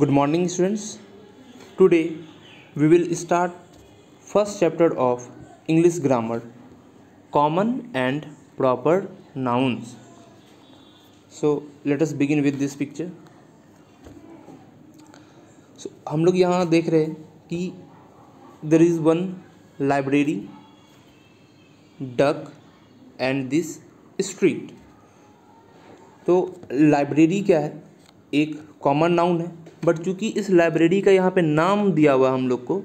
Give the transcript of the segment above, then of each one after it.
Good morning, students. Today we will start first chapter of English grammar, common and proper nouns. So let us begin with this picture. So हम लोग यहाँ देख रहे हैं कि there is one library, duck and this street. तो library क्या है एक कॉमन नाउन है बट चूँकि इस लाइब्रेरी का यहाँ पे नाम दिया हुआ हम लोग को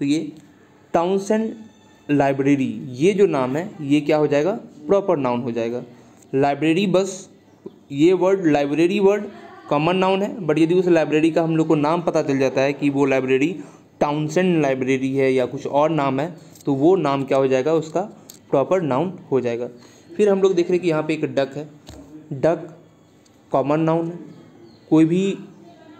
तो ये टाउनसेंड लाइब्रेरी ये जो नाम है, ये क्या हो जाएगा? प्रॉपर नाउन हो जाएगा। लाइब्रेरी बस, ये word library word common noun है बट यदि उस लाइब्रेरी का हम लोग को नाम पता चल जाता है कि वो लाइब्रेरी टाउनसेंड लाइब्रेरी है या कुछ और नाम है तो वो नाम क्या हो जाएगा? उसका प्रॉपर नाउन हो जाएगा। फिर हम लोग देख रहे हैं कि यहाँ पे एक डक है। डक कॉमन नाउन है। कोई भी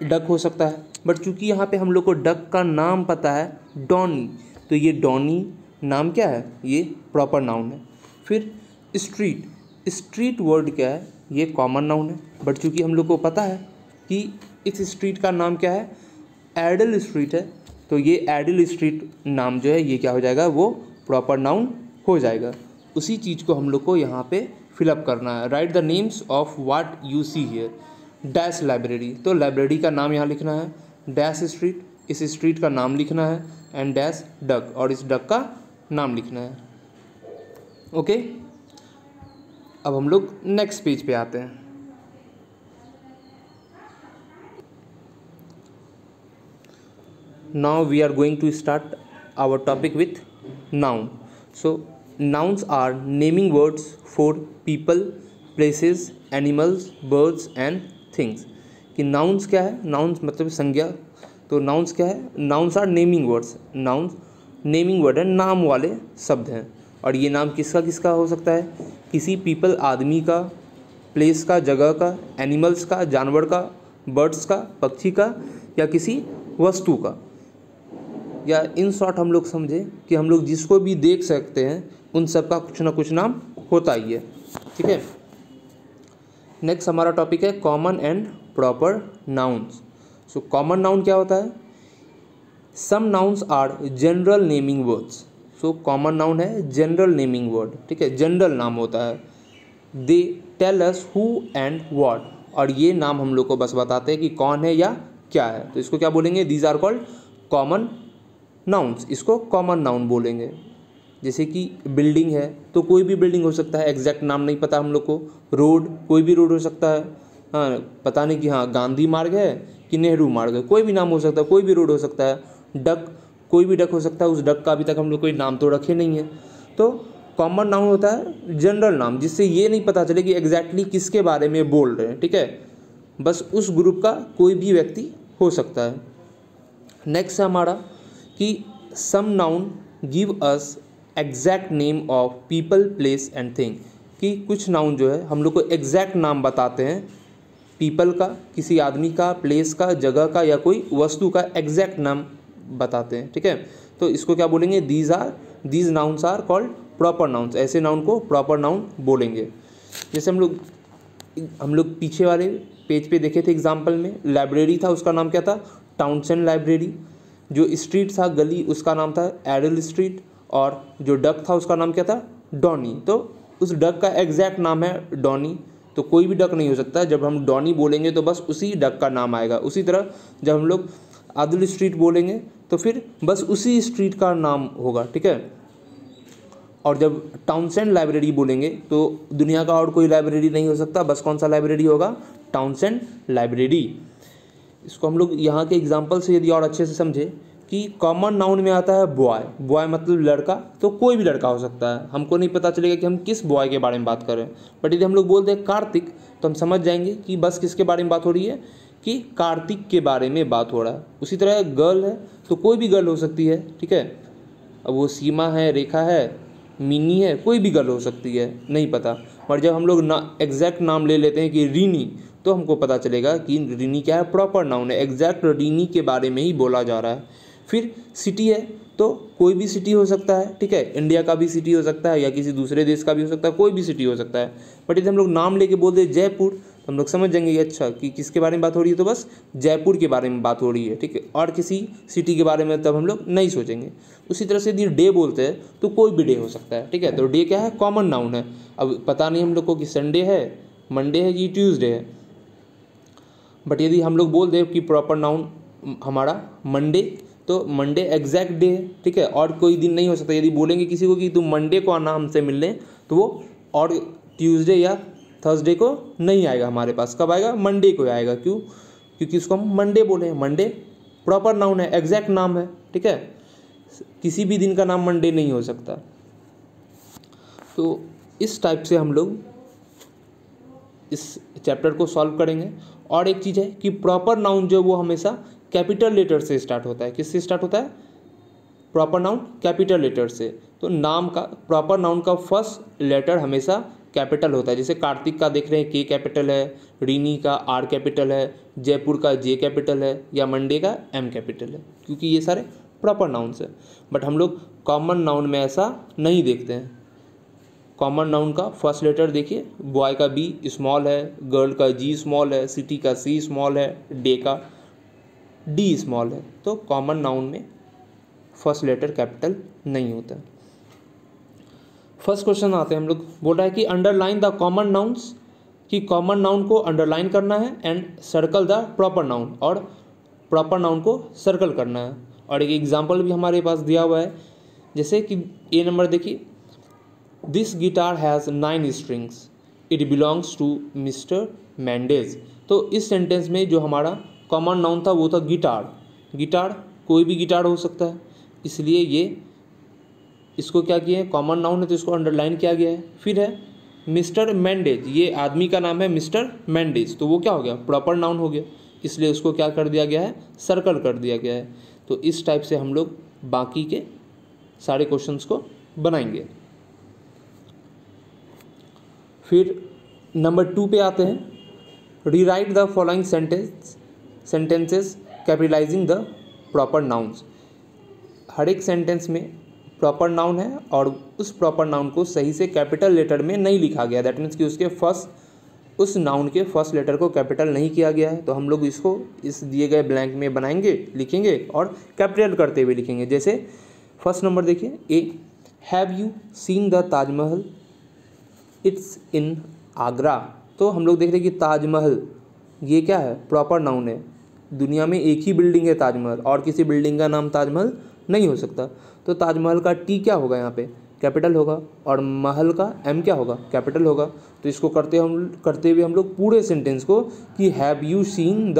डक हो सकता है। बट चूँकि यहाँ पे हम लोग को डक का नाम पता है, डॉनी तो ये डॉनी नाम क्या है? ये प्रॉपर नाउन है। फिर स्ट्रीट स्ट्रीट वर्ड क्या है? ये कॉमन नाउन है। बट चूँकि हम लोग को पता है कि इस स्ट्रीट का नाम क्या है, एडल स्ट्रीट है तो ये एडल स्ट्रीट नाम जो है, ये क्या हो जाएगा? वो प्रॉपर नाउन हो जाएगा। उसी चीज़ को हम लोग को यहाँ पे फिलअप करना है। Write the names of what you see here. Dash library. तो लाइब्रेरी का नाम यहाँ लिखना है, डैश स्ट्रीट। इस स्ट्रीट का नाम लिखना है एंड डैश डक और इस डक का नाम लिखना है। ओके? अब हम लोग नेक्स्ट पेज पे आते हैं। Now we are going to start our topic with now so nouns are naming words for people places animals birds and things. कि nouns क्या है? Nouns मतलब संज्ञा। तो nouns क्या है? Nouns are naming words nouns naming word है, नाम वाले शब्द हैं। और ये नाम किसका किसका हो सकता है? किसी पीपल आदमी का प्लेस का, जगह का एनिमल्स का, जानवर का बर्ड्स का, पक्षी का, या किसी वस्तु का। या इन शॉर्ट हम लोग समझें कि हम लोग जिसको भी देख सकते हैं, उन सब का कुछ ना कुछ नाम होता ही है। ठीक है? नेक्स्ट हमारा टॉपिक है common and proper nouns so common noun क्या होता है? Some nouns are general naming words so common noun है जनरल नेमिंग वर्ड ठीक है? जनरल नाम होता है। They tell us who and what और ये नाम हम लोग को बस बताते हैं कि कौन है या क्या है। तो इसको क्या बोलेंगे? These are called common nouns इसको कॉमन नाउन बोलेंगे। जैसे कि बिल्डिंग है तो कोई भी बिल्डिंग हो सकता है एग्जैक्ट नाम नहीं पता हम लोग को। रोड कोई भी रोड हो सकता है। हाँ पता नहीं कि हाँ गांधी मार्ग है कि नेहरू मार्ग है, कोई भी नाम हो सकता है, कोई भी रोड हो सकता है। डक कोई भी डक हो सकता है, उस डक का अभी तक हम लोग कोई नाम तो रखे नहीं है। तो कॉमन नाउन होता है जनरल नाम, जिससे ये नहीं पता चले कि एग्जैक्टली किसके बारे में बोल रहे हैं, ठीक है? बस उस ग्रुप का कोई भी व्यक्ति हो सकता है। नेक्स्ट है हमारा कि some noun give us exact name of people place and thing कि कुछ नाउन जो है, हम लोग को एग्जैक्ट नाम बताते हैं। पीपल का, किसी आदमी का प्लेस का, जगह का या कोई वस्तु का एग्जैक्ट नाम बताते हैं, ठीक है? तो इसको क्या बोलेंगे? These are these nouns are called proper nouns ऐसे नाउन को प्रॉपर नाउन बोलेंगे। जैसे हम लोग हम लोग पीछे वाले पेज पे देखे थे एग्ज़ाम्पल में लाइब्रेरी था, उसका नाम क्या था? टाउनसेंड लाइब्रेरी जो स्ट्रीट था, गली, उसका नाम था एडल स्ट्रीट और जो डक था उसका नाम क्या था? डॉनी। तो उस डक का एग्जैक्ट नाम है डॉनी। तो कोई भी डक नहीं हो सकता। जब हम डॉनी बोलेंगे तो बस उसी डक का नाम आएगा। उसी तरह जब हम लोग आदिल स्ट्रीट बोलेंगे तो फिर बस उसी स्ट्रीट का नाम होगा, ठीक है? और जब टाउनसेंड लाइब्रेरी बोलेंगे तो दुनिया का और कोई लाइब्रेरी नहीं हो सकता। बस कौन सा लाइब्रेरी होगा? टाउनसेंड लाइब्रेरी इसको हम लोग यहाँ के एग्ज़ाम्पल से यदि और अच्छे से समझे कि कॉमन नाउन में आता है बॉय बॉय मतलब लड़का. तो कोई भी लड़का हो सकता है. हमको नहीं पता चलेगा कि हम किस बॉय के बारे में बात करें बट यदि हम लोग बोल दें कार्तिक तो हम समझ जाएँगे कि बस किसके बारे में बात हो रही है? कि कार्तिक के बारे में बात हो रहा है. उसी तरह गर्ल है तो कोई भी गर्ल हो सकती है. ठीक है? अब वो सीमा है, रेखा है, मिनी है, कोई भी गर्ल हो सकती है. नहीं पता. और जब हम लोग ना एग्जैक्ट नाम ले लेते हैं कि रीनी तो हमको पता चलेगा कि रीनी क्या है? प्रॉपर नाउन है. एग्जैक्ट रीनी के बारे में ही बोला जा रहा है. फिर सिटी है तो कोई भी सिटी हो सकता है, ठीक है? इंडिया का भी सिटी हो सकता है या किसी दूसरे देश का भी हो सकता है, कोई भी सिटी हो सकता है। बट यदि हम लोग नाम लेके बोल दे जयपुर तो हम लोग समझ जाएँगे कि अच्छा कि किसके बारे में बात हो रही है तो बस जयपुर के बारे में बात हो रही है, ठीक है? और किसी सिटी के बारे में तब हम लोग नहीं सोचेंगे। उसी तरह से यदि डे बोलते हैं तो कोई भी डे हो सकता है, ठीक है? तो डे क्या है? कॉमन नाउन है। अब पता नहीं हम लोग को कि संडे है मंडे है कि ट्यूजडे है। बट यदि हम लोग बोल दें कि प्रॉपर नाउन हमारा मंडे तो मंडे एग्जैक्ट डे ठीक है? और कोई दिन नहीं हो सकता। यदि बोलेंगे किसी को कि तुम मंडे को आना हमसे मिलने तो वो और ट्यूसडे या थर्सडे को नहीं आएगा हमारे पास। कब आएगा? मंडे को आएगा। क्यों? क्योंकि उसको हम मंडे बोले मंडे प्रॉपर नाउन है एग्जैक्ट नाम है, ठीक है? किसी भी दिन का नाम मंडे नहीं हो सकता। तो इस टाइप से हम लोग इस चैप्टर को सॉल्व करेंगे। और एक चीज़ है कि प्रॉपर नाउन जो वो हमेशा कैपिटल लेटर से स्टार्ट होता है। किससे स्टार्ट होता है? प्रॉपर नाउन कैपिटल लेटर से। तो नाम का, प्रॉपर नाउन का फ़र्स्ट लेटर हमेशा कैपिटल होता है। जैसे कार्तिक का देख रहे हैं, के कैपिटल है, रीनी का आर कैपिटल है, जयपुर का जे कैपिटल है, या मंडे का एम कैपिटल है, क्योंकि ये सारे प्रॉपर नाउन्स है। बट हम लोग कॉमन नाउन में ऐसा नहीं देखते हैं। कॉमन नाउन का फ़र्स्ट लेटर देखिए, बॉय का बी स्मॉल है, गर्ल का जी स्मॉल है, सिटी का सी स्मॉल है, डे का डी स्मॉल है तो कॉमन नाउन में फ़र्स्ट लेटर कैपिटल नहीं होता। फ़र्स्ट क्वेश्चन आते हैं हम लोग, बोल है कि अंडरलाइन द कॉमन नाउन्स कि कॉमन नाउन को अंडरलाइन करना है and circle the proper noun और प्रॉपर नाउन को सर्कल करना है। और एक एग्ज़ाम्पल भी हमारे पास दिया हुआ है, जैसे कि ए नंबर देखिए this guitar has nine strings it belongs to mister Mendes तो इस सेंटेंस में जो हमारा कॉमन नाउन था, वो था गिटार। गिटार, कोई भी गिटार हो सकता है। इसलिए ये इसको क्या किया है? कॉमन नाउन है तो इसको अंडरलाइन किया गया है। फिर है, मिस्टर मैंडेज, ये आदमी का नाम है मिस्टर मैंडेज। तो वो क्या हो गया? प्रॉपर नाउन हो गया। इसलिए उसको क्या कर दिया गया है? सर्कल कर दिया गया है। तो इस टाइप से हम लोग बाकी के सारे क्वेश्चंस को बनाएँगे। फिर नंबर टू पे आते हैं। Rewrite the following sentence. Sentences capitalising the proper nouns हर एक सेंटेंस में प्रॉपर नाउन है और उस प्रॉपर नाउन को सही से कैपिटल लेटर में नहीं लिखा गया। दैट मीन्स कि उसके फ़र्स्ट उस नाउन के फ़र्स्ट लेटर को कैपिटल नहीं किया गया है। तो हम लोग इसको इस दिए गए ब्लैंक में बनाएँगे, लिखेंगे और कैपिटल करते हुए लिखेंगे। जैसे फ़र्स्ट नंबर देखिए A have you seen the Taj Mahal it's in Agra तो हम लोग देख रहे हैं कि ताजमहल ये क्या है? प्रॉपर नाउन है। दुनिया में एक ही बिल्डिंग है ताजमहल और किसी बिल्डिंग का नाम ताजमहल नहीं हो सकता। तो ताजमहल का टी क्या होगा यहाँ पे? कैपिटल होगा और महल का एम क्या होगा? कैपिटल होगा। तो इसको करते हम, करते हुए हम लोग पूरे सेंटेंस को कि have you seen the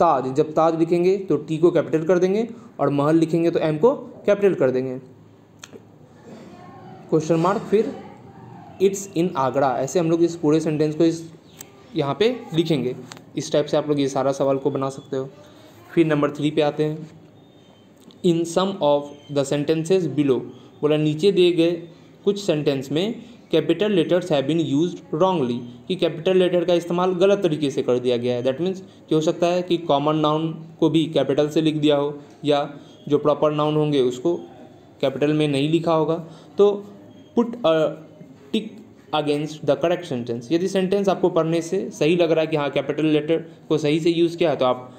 Taj जब ताज लिखेंगे तो टी को कैपिटल कर देंगे और महल लिखेंगे तो एम को कैपिटल कर देंगे। क्वेश्चन मार्क फिर इट्स इन आगरा ऐसे हम लोग इस पूरे सेंटेंस को इस यहाँ पे लिखेंगे। इस टाइप से आप लोग ये सारा सवाल को बना सकते हो। फिर नंबर थ्री पे आते हैं। In some of the sentences below, बोला, नीचे दिए गए कुछ सेंटेंस में capital letters have been used wrongly, कि कैपिटल लेटर का इस्तेमाल गलत तरीके से कर दिया गया है। दैट मीन्स कि हो सकता है कि कॉमन नाउन को भी कैपिटल से लिख दिया हो, या जो प्रॉपर नाउन होंगे उसको कैपिटल में नहीं लिखा होगा। तो put tick against the correct sentence यदि सेंटेंस आपको पढ़ने से सही लग रहा है कि हाँ कैपिटल लेटर को सही से यूज़ किया है तो आप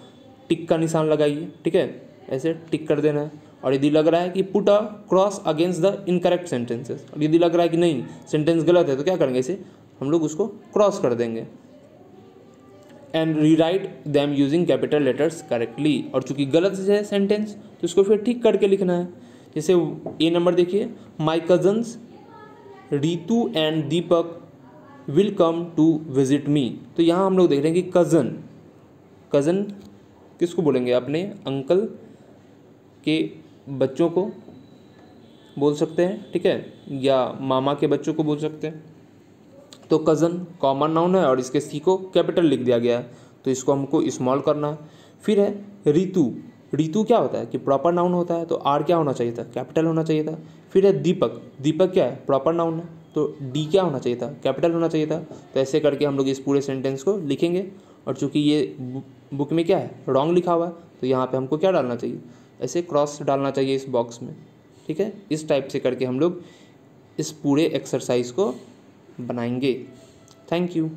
टिक का निशान लगाइए, ठीक है? ऐसे टिक कर देना है। और यदि लग रहा है कि put a cross against the incorrect sentences और यदि लग रहा है कि नहीं सेंटेंस गलत है तो क्या करेंगे इसे? हम लोग उसको क्रॉस कर देंगे। And re rewrite them using capital letters correctly और चूँकि गलत है सेंटेंस तो इसको फिर ठीक करके लिखना है। जैसे ए नंबर देखिए my cousins Ritu and Deepak will come to visit me तो यहाँ हम लोग देख रहे हैं कि कज़न कज़न किसको बोलेंगे अपने? अंकल के बच्चों को बोल सकते हैं, ठीक है? या मामा के बच्चों को बोल सकते हैं। तो कज़न कॉमन नाउन है और इसके सी को कैपिटल लिख दिया गया है। तो इसको हमको स्मॉल करना है। फिर है ऋतु ऋतु क्या होता है कि प्रॉपर नाउन होता है तो आर क्या होना चाहिए था? कैपिटल होना चाहिए था। फिर है दीपक। दीपक क्या है? प्रॉपर नाउन है। तो डी क्या होना चाहिए था? कैपिटल होना चाहिए था। तो ऐसे करके हम लोग इस पूरे सेंटेंस को लिखेंगे। और चूँकि ये बुक में क्या है? रॉन्ग लिखा हुआ है तो यहाँ पे हमको क्या डालना चाहिए? ऐसे क्रॉस डालना चाहिए इस बॉक्स में। ठीक है? इस टाइप से करके हम लोग इस पूरे एक्सरसाइज को बनाएँगे। Thank you